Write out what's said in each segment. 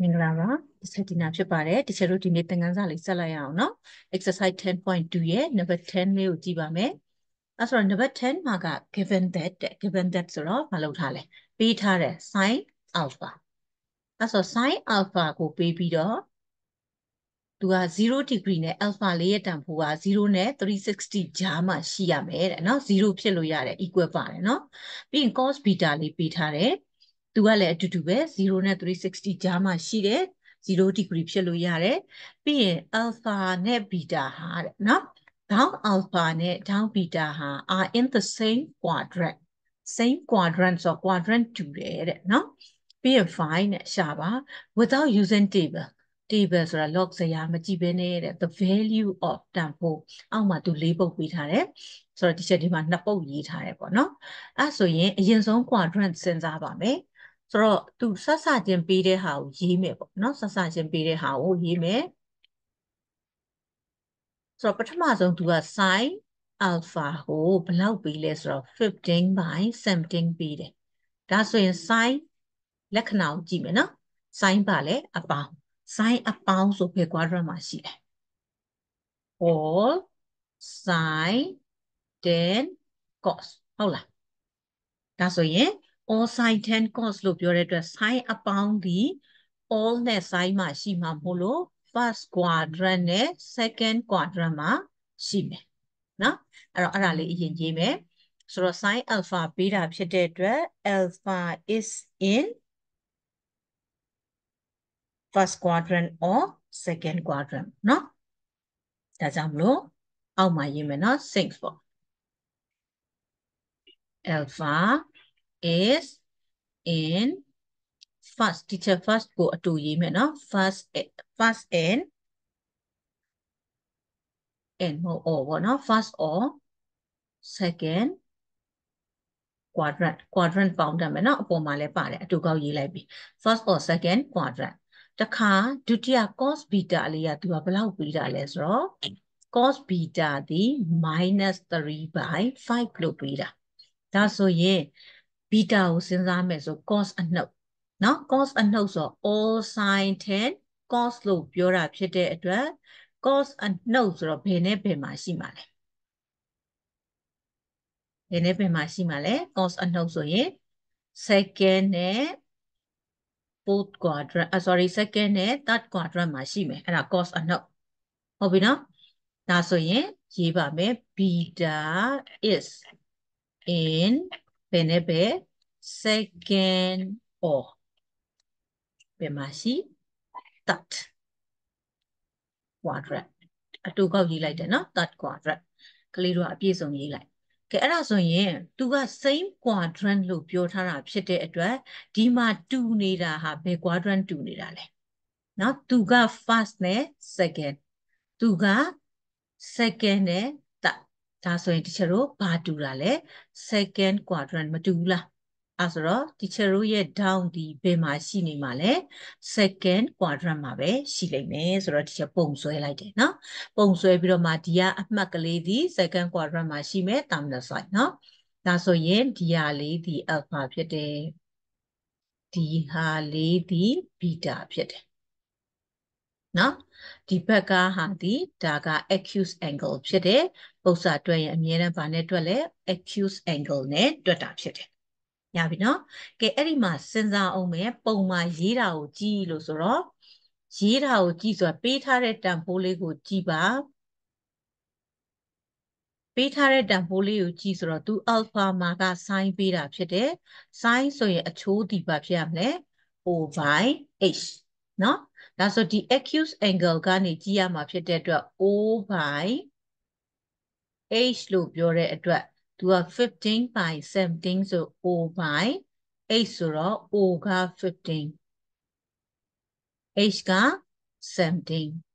မင်္ဂလာပါဒီချက်ဒီနာဖြစ်ပါတယ်တချို့တို့ဒီနေ့သင်ခန်းစာလေးဆက်လိုက်ရအောင်နော် exercise 10.2ရဲ့ number 10လေးကိုကြည့်ပါမယ်အဲဆိုတော့ number 10မှာက given that given that ဆိုတော့မလုပ်ထားလဲပေးထားတယ် sin alpha အဲဆို sin alpha ကိုပေးပြီးတော့သူက0 degree နဲ့ alpha လေးရဲ့တန်ဖိုးက0နဲ့360ကြားမှာရှိရမယ်တဲ့နော်0ဖြစ်လို့ရတယ် equal ပါတယ်နော်ပြီးရင် cos beta လေးပေးထားတယ် သူကလည်းအတူတူပဲ0နဲ့360ကြားမှာရှိတယ်0 degree ဖြစ်လို့ရတယ်ပြီးရင် alpha နဲ့ beta ဟာတဲ့နော် down alpha နဲ့ down beta ဟာ are in the same quadrant same quadrant ဆို quadrant တူတယ်တဲ့နော်ပြီးရင် find နဲ့ရှာပါ without using table table ဆိုတာ log စရာမကြည့်ဘဲနဲ့တဲ့ the value of တန်ဖိုးအောက်မှာသူလေးပုတ်ပေးထားတယ်ဆိုတော့ဒီချက်ဒီမှာနှစ်ပုတ်ရေးထားတယ်ပေါ့နော်အဲဆိုရင်အရင်ဆုံး quadrant စဉ်းစားပါမယ် ဆိုတော့သူဆက်ဆချင်းပေးတဲ့ဟာကိုရေးမယ်ပေါ့နော်ဆက်ဆချင်းပေးတဲ့ဟာကိုရေးမယ်ဆိုတော့ပထမဆုံးသူက sin alpha ကိုဘယ်လောက်ပေးလဲဆိုတော့15 by 17ပေးတယ်ဒါဆိုရင် sin လက္ခဏာကိုကြည့်မယ်နော် sin ပါလဲအပေါင်း sin အပေါင်းဆိုဘယ် quadrant မှာရှိလဲ all sin then cos ဟုတ်လားဒါဆိုရင် all sin 10 cos လို့ပြောတဲ့အတွက် sin အပေါင်းဒီ all နဲ့ sin မှာရှိမှာမို့လို့ first quadrant နဲ့ second quadrant မှာရှိမယ်နော်အဲ့တော့အဲ့ဒါလေးအရင်ရေးမယ်ဆိုတော့ sin alpha ပေးတာဖြစ်တဲ့အတွက် alpha is in first quadrant or second quadrant เนาะဒါကြောင့်မလို့အောက်မှာရေးမယ်เนาะ sinks ပေါ့ alpha is in first teacher first ကိုအတူရေးမယ်နော် first first and and မဟုတ် or ပေါ့နော် first or second quadrant quadrant ပေါင်းတတ်မယ်နော်အပေါ်မှာလည်းပါတယ်အတူကောက်ရေးလိုက်ပြီ first or second quadrant တခါဒုတိယ cos beta လေးကသူကဘယ်လောက်ပြီးတာလဲဆိုတော့ cos beta သည် -3/5 လို့ပြီးတာဒါဆိုရင် beta ကိုစဉ်းစားမယ်ဆို cos အနှုတ်နော် cos အနှုတ်ဆို all sin 10 cos လို့ပြောတာဖြစ်တဲ့အတွက် cos အနှုတ်ဆိုတော့ဘယ်နဲ့ဘယ်မှာရှိမှာလဲဘယ်နဲ့ဘယ်မှာရှိမှာလဲ cos အနှုတ်ဆိုရင် second နဲ့ fourth quadrant အ sorry second နဲ့ third quadrant မှာရှိမယ်အဲ့ဒါ cos အနှုတ်ဟုတ်ပြီနော်ဒါဆိုရင်ရေးပါမယ် beta is in ဘယ်နဲ့ဘယ် second or ဘယ်မှာရှိ third quadrant အတူကောက်ရေးလိုက်တယ်နော် third quadrant ကလေးတို့အပြည့်စုံရေးလိုက်ကဲအဲ့ဒါဆိုရင်သူက same quadrant လို့ပြောထားတာဖြစ်တဲ့အတွက်ဒီမှာတူနေတာဟာဘယ် quadrant တူနေတာလဲနော်သူက first နဲ့ second သူက second နဲ့ ဒါဆိုရင်တချို့တို့ဘာတူတာလဲ second quadrant မတူဘူးလားအဲဆိုတော့ teacher တို့ရဲ့ down ဒီဘယ်မှာရှိနေမှာလဲ second quadrant မှာပဲရှိလိမ့်မယ်ဆိုတော့ teacher ပုံဆွဲလိုက်တယ်နော်ပုံဆွဲပြီးတော့မှဒီကအမှတ်ကလေးဒီ second quadrant မှာရှိမယ် terminal side နော်ဒါဆိုရင်ဒီဟာလေးဒီ alpha ဖြစ်တယ်ဒီဟာလေးဒီ beta ဖြစ်တယ် နော်ဒီဘက်ကဟာဒီဒါက accuse angle ဖြစ်တယ်ပု္ပ္ပစာတွက်ရင်အမြဲတမ်းဗာနဲ့တွက်လဲ accuse angle နဲ့တွက်တာဖြစ်တယ်ရပြီနော်ကဲအဲ့ဒီမှာစဉ်းစားအောင်မယ်ပုံမှာရေးတာကိုကြည့်လို့ဆိုတော့ရေးတာကိုကြည့်ဆိုတာပေးထားတဲ့တန်ဖိုးလေးကိုကြည့်ပါပေးထားတဲ့တန်ဖိုးလေးကိုကြည့်ဆိုတော့သူ alpha မှာက sin ပေးတာဖြစ်တယ် sin ဆိုရင်အချိုးဒီပါဖြစ်ရမလဲ o by h နော် ဒါဆိုဒီ accuse angle ကနေကြည့်ရမှာဖြစ်တဲ့အတွက် o by h လို့ပြောတဲ့အတွက်သူက15 by 17ဆို o by h ဆိုတော့ o က15 h က17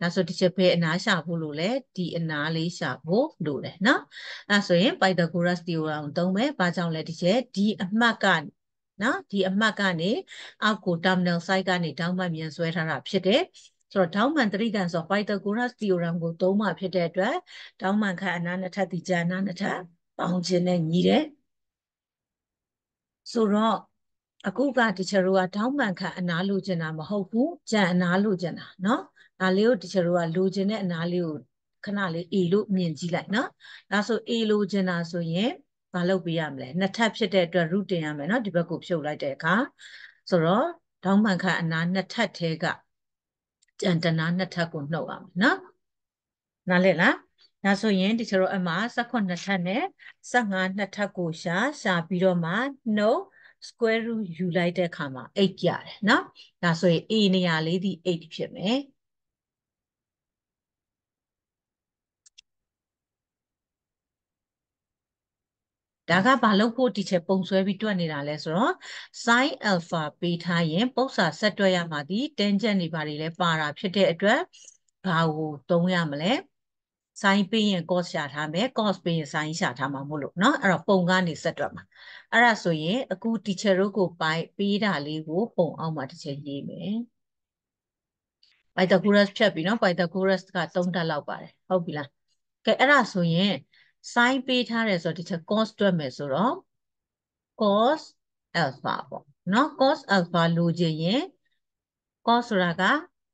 ဒါဆိုဒီချက်ပဲအနားရှာဖို့လို့လဲဒီအနားလေးရှာဖို့လို့လဲเนาะအဲဆိုရင် Pythagoras theorem ကိုသုံးမယ်ဘာကြောင့်လဲဒီချက်ဒီအမှတ်က နော်ဒီအမှတ်ကနေအောက်ကို terminal site ကနေတောင်းမှမြန်ဆွဲထားတာဖြစ်တယ်ဆိုတော့တောင်းမှန်တရိကံဆို Pythagoras theorem ကိုသုံးမှဖြစ်တဲ့အတွက်တောင်းမှန်ခအနားနှစ်ထပ်ဒီကျအနားနှစ်ထပ်ပေါင်းခြင်းနဲ့ညီတယ်ဆိုတော့ အခုကတချို့တို့ကထောင်းမှန်ခန့်အနားလိုချင်တာမဟုတ်ဘူးကြံအနားလိုချင်တာเนาะဒါလေးကိုတချို့တို့ကလိုချင်တဲ့အနားလေးကိုခဏလေး A လို့မြင်ကြည့်လိုက်เนาะဒါဆို A လိုချင်တာဆိုရင် မလုပ်ပေးရမလဲနှစ်ထပ်ဖြစ်တဲ့အတွက် root တင်ရမယ်เนาะဒီဘက်ကိုဖြုတ်လိုက်တဲ့အခါဆိုတော့ထောင်းမှန်ခန့်အနားနှစ်ထပ်ထဲကကြံတနာနှစ်ထပ်ကိုနှုတ်ရမယ်เนาะနားလည်လားဒါဆိုရင်ဒီချို့အမှ18နှစ်ထပ်နဲ့15နှစ်ထပ်ကိုရှာရှာပြီးတော့မှနှုတ် square root ယူလိုက်တဲ့အခါမှာ8ရတယ်နော်ဒါဆိုရင် a နေရာလေးဒီ8ဖြစ်မယ် ဒါကဘာလို့ဖို့ဒီချက်ပုံဆွဲပြီးတွက်နေတာလဲဆိုတော့ sin alpha ပေးထားရင်ပု္ပ္ပာဆက်တွက်ရမှာဒီ tangent တွေဘာတွေလဲပါတာဖြစ်တဲ့အတွက်ဘာကိုသုံးရမလဲ sin ပေးရင် cos ရှာထားမယ် cos ပေးရင် sin ရှာထားမှာမို့လို့เนาะအဲ့တော့ပုံကနေဆက်တွက်မှာအဲ့ဒါဆိုရင်အခု teacher တို့ကိုပိုင်ပေးတာလေးကိုပုံအောင်မှာတစ်ချက်ရေးမယ် Pythagoras ဖြတ်ပြီးနော် Pythagoras က3တက်လောက်ပါတယ်ဟုတ်ပြီလားကဲအဲ့ဒါဆိုရင် sin ပေးထားတယ်ဆိုတော့ဒီချက် cos တွက်မယ်ဆိုတော့ cos alpha ပေါ့နော် cos alpha လိုချင်ရင် cos ဆိုတာက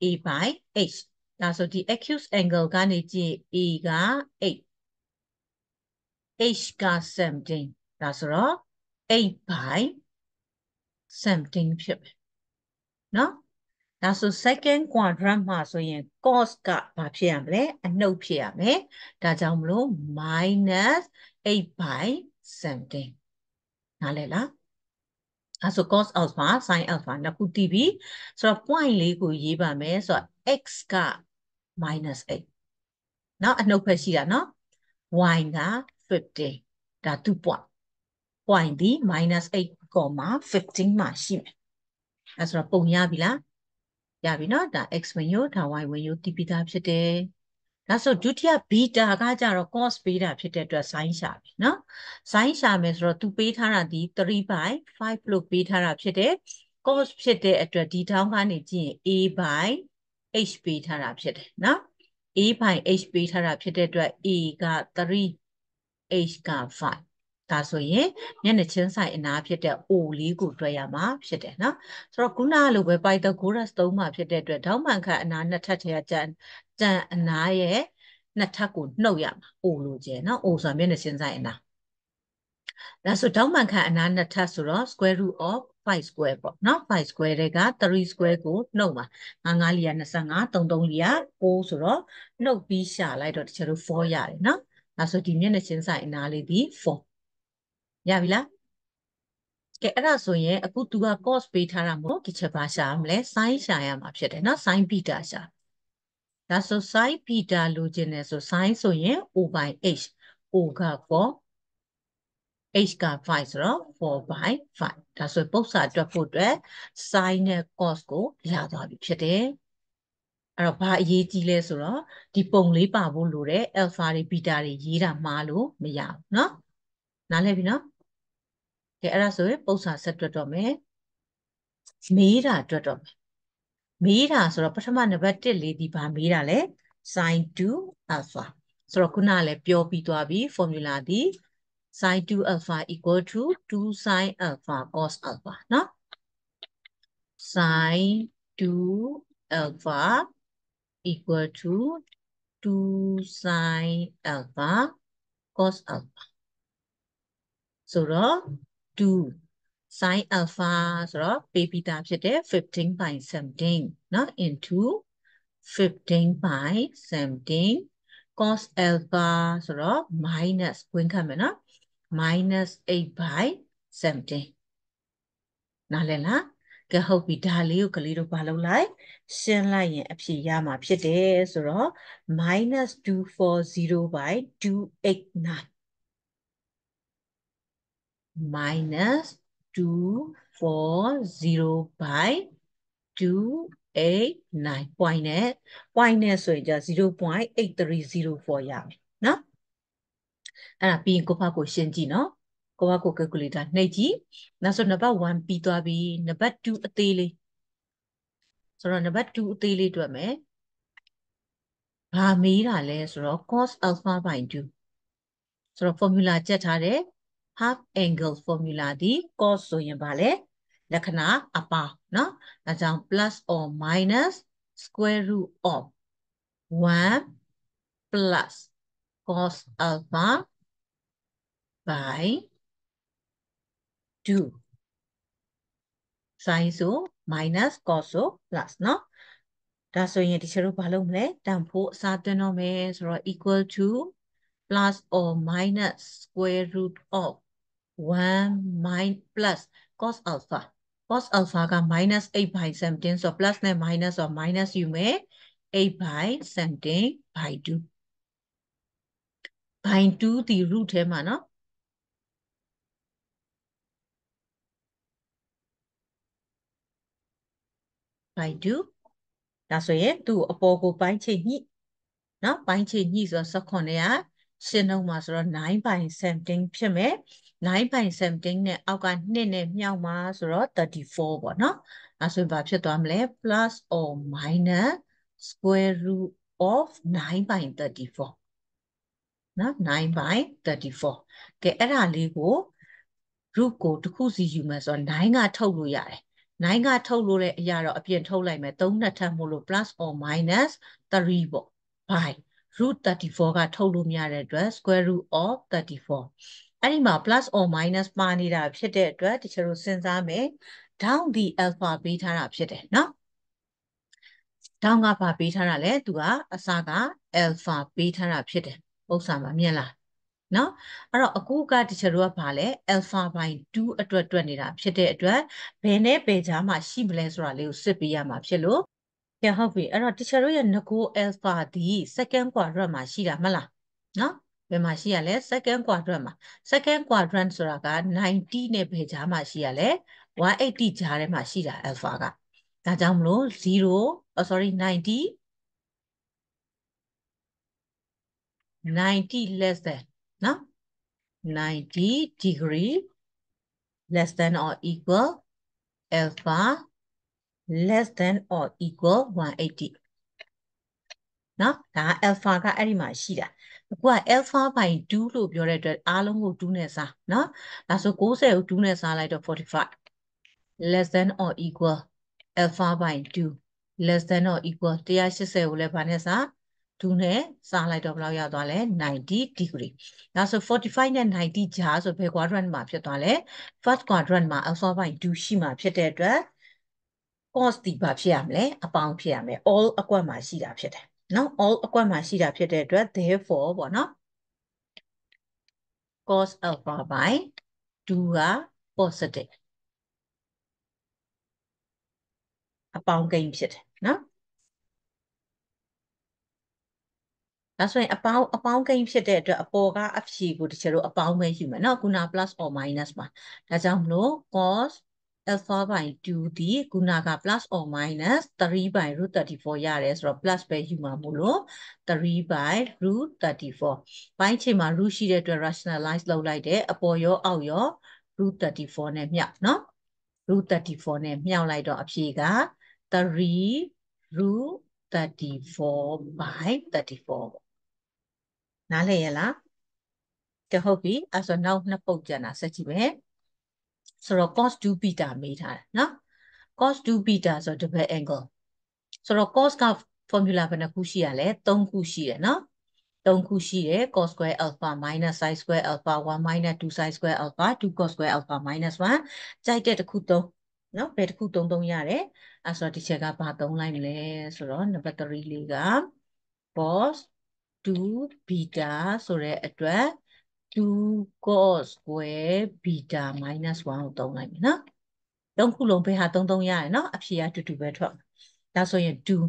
a by h ဒါဆိုဒီ acute angle ကနေကြည့် a က8 h က17ဒါဆိုတော့8 by 17ဖြစ်မယ်နော် ဒါဆို second quadrant မှာဆိုရင် cos ကဘာဖြစ်ရမလဲအနှုတ်ဖြစ်ရမယ်ဒါကြောင့်မလို့ minus 8 by 17နားလည်လားအဲဆို cos alpha sin alpha နှစ်ခုတည်ပြီဆိုတော့ point လေးကိုရေးပါမယ်ဆိုတော့ x က minus 8နော်အနှုတ်ဖက်ရှိတာနော် y က50ဒါ2 point point ဒီ -8,15 မှာရှိမယ်အဲဆိုတော့ပုံရပြီလား ရပြီနော်ဒါ x ဝင်ရိုးဒါ y ဝင်ရိုးတည်ပြီးသားဖြစ်တယ်ဒါဆိုဒုတိယဘီတာကကြတော့ cos ပေးတာဖြစ်တဲ့အတွက် sin ရှာပြီနော် sin ရှာမယ်ဆိုတော့ तू ပေးထားတာဒီ3 by 5လို့ပေးထားတာဖြစ်တယ် cos ဖြစ်တဲ့အတွက်ဒီထောင်းကနေကြည့်ရင် a by h ပေးထားတာဖြစ်တယ်နော် a by h ပေးထားတာဖြစ်တဲ့အတွက် a က3 h က5 ဒါဆိုရင်မျက်နှာချင်းဆိုင်အနာဖြစ်တဲ့ O လေးကိုတွက်ရမှာဖြစ်တယ်နော်ဆိုတော့ခုနကလိုပဲ Pythagoras သုံးမှာဖြစ်တဲ့အတွက်ထောင်းမှန်ခန့်အနာနှစ်ထပ်ထဲကကြံကြံအနာရဲ့နှစ်ထပ်ကိုနှုတ်ရမှာ O လို့ကျဲနော် O ဆိုတာမျက်နှာချင်းဆိုင်အနာဒါဆိုထောင်းမှန်ခန့်အနာနှစ်ထပ်ဆိုတော့ square root of 5 square ပေါ့နော်5 square တွေက3 square ကိုနှုတ်မှာငါးငါးလီယာ25 33လီယာ6ဆိုတော့နှုတ်ပြီးရှာလိုက်တော့တချို့4ရတယ်နော်ဒါဆိုဒီမျက်နှာချင်းဆိုင်အနာလေးဒီ4 ရပြီလားကဲအဲ့ဒါဆိုရင်အခု तू က cos ပေးထားတာမို့ဒီချက်ပါရှာမလဲ sin ရှာရမှာဖြစ်တယ်နော် sin beta ရှာဒါဆို sin beta လိုချင်တယ်ဆို sin ဆိုရင် o by h o က4 h က5ဆိုတော့4 by 5ဒါဆိုပု္ပ္ပာတွက်ဖို့အတွက် sin နဲ့ cos ကိုရသွားပြီဖြစ်တယ်အဲ့တော့ဘာအရေးကြီးလဲဆိုတော့ဒီပုံလေးပါဖို့လိုတယ် alpha တွေ beta တွေရေးတာမှားလို့မရဘူးเนาะနားလည်ပြီနော် ကဲအဲ့ဒါဆိုရင်ပု္ပ္ပာဆက်တွက်တော့မယ်မေးတာတွက်တော့မယ်မေးတာဆိုတော့ပထမနံပါတ်1လေးဒီဘာမေးတာလဲ sin 2 alpha ဆိုတော့ခုနကလည်းပြောပြီးသွားပြီ formula ဒီ sin 2 alpha equal to 2 sin alpha cos alpha เนาะ sin 2 alpha equal to 2 sin alpha cos alpha ဆိုတော့ 2 sin alpha ဆိုတော့ပေးပြီးသားဖြစ်တဲ့15 by 17เนาะ into 15 by 17 cos alpha ဆိုတော့ minus ဝင်ခတ်မယ်เนาะ minus 8 by 17နားလည်လားကဲဟုတ်ပြီဒါလေးကိုကလေးတို့ဘာလုပ်လိုက်ရှင်းလိုက်ရင်အဖြေရမှာဖြစ်တယ်ဆိုတော့ -240 by 289 minus 240 by 289 point နဲ့ point နဲ့ဆိုရင်じゃ0.8304ရမယ်နော်အဲ့ဒါပြီးရင်ကိုဖကိုရှင်းကြည့်နော်ကိုဖကို calculator နှိပ်ကြည့်နောက်ဆိုနံပါတ်1ပြီးသွားပြီနံပါတ်2အသေးလေးဆိုတော့နံပါတ်2အသေးလေးတွေ့မယ်ဘာမေးတာလဲဆိုတော့ cos alpha by 2ဆိုတော့ formula ကြက်ထားတယ် half angle formula ဒီ cos ဆိုရင်ဗာလဲ လက္ခဏာအပေါင်းเนาะဒါကြောင့် plus or minus square root of 1 plus cos alpha by 2 sin ဆို minus cos ဆို plus เนาะဒါဆိုရင်ဒီချက်တို့ဘာလုပ်မလဲတန်ဖို့အစားသွင်းတော့မယ်ဆိုတော့ equal to plus or minus square root of 1 minus plus cos alpha. Cos alpha का minus 8 by 17. So plus ने minus और minus u में 8 by 17 by 2. By 2 the root है माना. By 2. ဒါဆိုရင်သူ့အပေါ်ကိုပိုင်းချိန်ညှိနော်ပိုင်းချိန်ညှိဆိုတော့16နဲ့ ရှင်းတော့မှာဆိုတော့9 by 17ဖြစ်မယ်9 by 17နဲ့အောက်က2နဲ့မြောက်မှာဆိုတော့34ပေါ့နော်အဲဆိုရင်ဘာဖြစ်သွားမလဲ plus or minus square root of 9 by 34နော်9 by 34ကဲအဲ့ဒါလေးကို root ကိုတစ်ခုစီယူမယ်ဆိုတော့9ကထုတ်လို့ရတယ်9ကထုတ်လို့တဲ့အရာတော့အပြင်ထုတ်လိုက်မယ်3နှစ်ထပ်မို့လို့ plus or minus 3ပေါ့ by root 34ကထုတ်လို့မရတဲ့အတွက် square root of 34အဲ့ဒီမှာ plus or minus ပါနေတာဖြစ်တဲ့အတွက်တချို့စဉ်းစားမယ် down the alpha ပေးထားတာဖြစ်တယ်နော် down ကပါပေးထားတာလဲသူကအစက alpha ပေးထားတာဖြစ်တယ်ဥစ္စာမှာမြင်လားနော်အဲ့တော့အခုကတချို့ကဘာလဲ alpha by 2အတွက်တွက်နေတာဖြစ်တဲ့အတွက်ဘယ်နဲ့ဘယ်ကြားမှာရှိမလဲဆိုတာလေးကိုစစ်ပေးရမှာဖြစ်လို့ ကဲဟုတ်ပြီအဲ့တော့တချို့ရဲ့ငကို alpha ဒီ second quadrant မှာရှိတာမလားနော်ဘယ်မှာရှိရလဲ second quadrant မှာ second quadrant ဆိုတာက90နဲ့ဘယ်ကြားမှာရှိရလဲ180ကြားထဲမှာရှိတာ alpha ကဒါကြောင့်မလို့0 oh sorry 90 90 less than နော်90 degree less than or equal alpha less than or equal 180နော်ဒါ alpha ကအဲ့ဒီမှာရှိတာအခုက alpha by 2လို့ပြောတဲ့အတွက်အားလုံးကို2နဲ့စားနော်ဒါဆို90ကို2နဲ့စားလိုက်တော့45 less than or equal alpha by 2 less than or equal 180ကိုလည်းဘာနဲ့စား2နဲ့စားလိုက်တော့ဘယ်လောက်ရောက်သွားလဲ90 degree ဒါဆို45နဲ့90ကြားဆိုဘယ် quadrant မှာဖြစ်သွားလဲ first quadrant မှာ alpha by 2ရှိမှာဖြစ်တဲ့အတွက် cos ဒီဘာဖြစ်ရမလဲအပေါင်းဖြစ်ရမယ် all အကွက်မှာရှိတာဖြစ်တယ်နော် all အကွက်မှာရှိတာဖြစ်တဲ့အတွက် therefore ပေါ့နော် cos alpha by 2က positive အပေါင်းကိန်းဖြစ်တယ်နော်ဒါဆိုရင်အပေါင်းအပေါင်းကိန်းဖြစ်တဲ့အတွက်အပေါ်ကအဖြေကိုတချို့တို့အပေါင်းပဲယူမယ်နော်ခုန plus or minus မှာဒါကြောင့်မလို့ cos alpha by 2ဒီခုနက plus or minus 3 by root 34ရတယ်ဆိုတော့ plus ပဲယူမှာမို့လို့3 by root 34ပိုင်းချိန်မှာ root ရှိတဲ့အတွက် rationalize လုပ်လိုက်တယ်အပေါ်ရောအောက်ရော root 34နဲ့မြောက်နော် root 34နဲ့မြောက်လိုက်တော့အဖြေက3 root 34 by 34ပေါ့နားလည်ရလားကဲဟုတ်ပြီအဲ့ဆိုနောက်နှစ်ပုတ်ကျန်တာဆက်ကြည့်မယ် ဆိုတော့ cos 2 beta မေးထားတယ်နော် cos 2 beta ဆိုတော့ double angle ဆိုတော့ cos က formula ဘယ်နှခုရှိရလဲ3ခုရှိတယ်နော်3ခုရှိတယ် cos square alpha minus sin square alpha 1 minus 2 sin square alpha 2 cos square alpha minus 1ကြိုက်တဲ့တစ်ခု3နော်ဘယ်တစ်ခု3 3ရတယ်အဲ့ဆိုတော့ဒီချက်ကဘာ3လိုက်မလဲဆိုတော့ number 3လေးက cos 2 beta ဆိုတဲ့အတွက် 2 cos square beta minus 1ကိုသုံးလိုက်မယ်နော်သုံးခုလုံးဘယ်ဟာသုံးသုံးရတယ်နော်အဖြေကတူတူပဲထွက်ဒါဆိုရင်2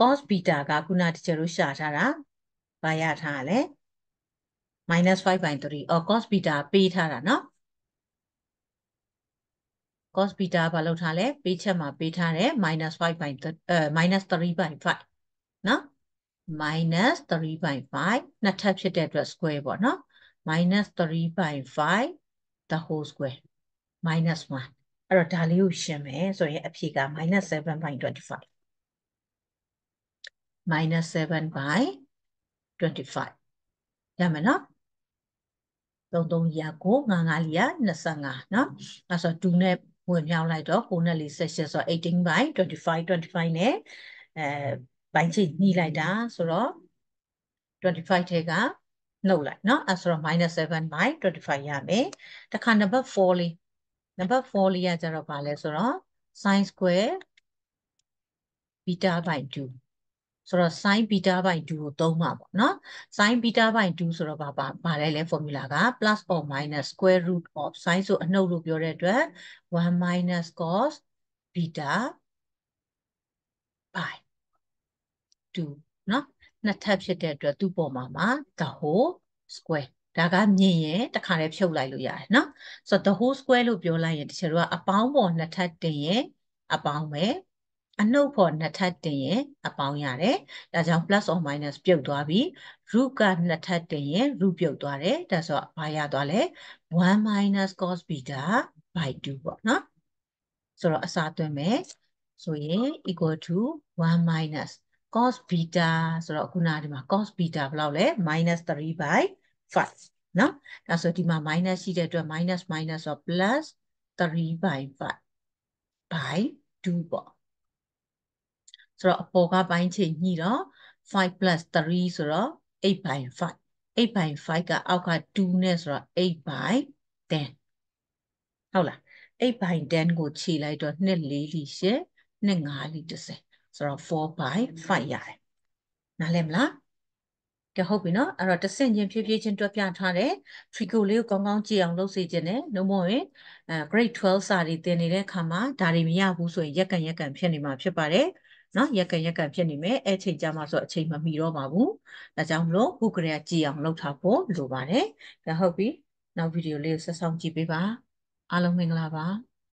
cos beta ကခုနတချို့တို့ရှာထားတာဘာရထားလဲ -5/3 အော် cos beta ပေးထားတာနော် cos beta ဘာလုပ်ထားလဲပေးချက်မှာပေးထားတယ် -5 by အဲ -3/5 နော် minus 3 by 5နှစ်ထပ်ဖြစ်တဲ့အတွက် square ပေါ့နော် minus 3 by 5 the whole square minus 1အဲ့တော့ဒါလေးကိုရှင်းမယ်ဆိုရင်အဖြေက minus 7 by 25 minus 7 by 25ရမယ်နော် 33လီယာကို55လီယာ25เนาะအဲဆို2နဲ့ဝင်မြောက်လိုက်တော့9နဲ့4 16ဆိုတော့18 by 25 25နဲ့အဲ ပိုင်းချိညှိလိုက်တာဆိုတော့25ထဲကနှုတ်လိုက်เนาะအဲဆိုတော့ -7 by 25ရမယ်တခါနံပါတ်4လေးနံပါတ်4လေးကကျတော့ဗာလဲဆိုတော့ sin square beta by 2ဆိုတော့ sin beta by 2ကိုသုံးမှာပေါ့နော် sin beta by 2ဆိုတော့ဘာပါဘာလဲလဲ formula က plus or minus square root of sin ဆိုအနှုတ်လို့ပြောတဲ့အတွက်1 minus cos beta by တူနော်နှစ်ထပ်ဖြစ်တဲ့အတွက်သူ့ပေါ်မှာမှာ the whole square ဒါကမြင်ရင်တခါတည်းဖြုတ်လိုက်လို့ရတယ်နော်ဆိုတော့ the whole square လို့ပြောလိုက်ရင်တချို့တော့အပေါင်းပေါ်နှစ်ထပ်တင်ရင်အပေါင်းပဲအနှုတ်ပေါ်နှစ်ထပ်တင်ရင်အပေါင်းရတယ်ဒါကြောင့် plus or minus ပြုတ်သွားပြီ root ကနှစ်ထပ်တင်ရင် root ပြုတ်သွားတယ်ဒါဆိုတော့ဘာရသွားလဲ1 minus cos beta by 2ပေါ့နော်ဆိုတော့အစားသွင်းမယ်ဆိုရင် equal to 1 minus cos beta ဆိုတော့ခုနဒီမှာ cos beta ဘယ်လောက်လဲ -3 by 5เนาะဒါဆိုဒီမှာ minus ရှိတဲ့အတွက် minus minus ဆို plus 3 by 5 by 2ပေါ့ဆိုတော့အပေါ်ကပိုင်းချိန်ညှိတော့5 plus 3ဆိုတော့8 by 5 8 by 5ကအောက်က2နဲ့ဆိုတော့8 by 10ဟုတ်လား8 by 10ကိုခြေလိုက်တော့2 4လီ8 2 5လီ30 ဆိုတော့4 by 5ရတယ်နားလည်မလားကဲဟုတ်ပြီနော်အဲ့တော့တဆင့်ချင်းဖြည်းဖြည်းချင်းတွက်ပြထားတဲ့ trigo လေးကိုကောင်းကောင်းကြည့်အောင်လုပ်စေခြင်းနဲ့နှုံးမဝင်အဲ grade 12စာတွေသင်နေတဲ့အခါမှာဒါတွေမရဘူးဆိုရင်ရက်ကန်ရက်ကန်ဖြစ်နေမှာဖြစ်ပါတယ်နော်ရက်ကန်ရက်ကန်ဖြစ်နေမယ်အဲ့ချိန်ကြမှာဆိုအချိန်မမီတော့ပါဘူးဒါကြောင့်မလို့ခုကလေးကကြည့်အောင်လုပ်ထားဖို့လိုပါတယ်ဒါဟုတ်ပြီနောက်ဗီဒီယိုလေးကိုဆက်ဆောင်ကြည့်ပေးပါအားလုံးမင်္ဂလာပါ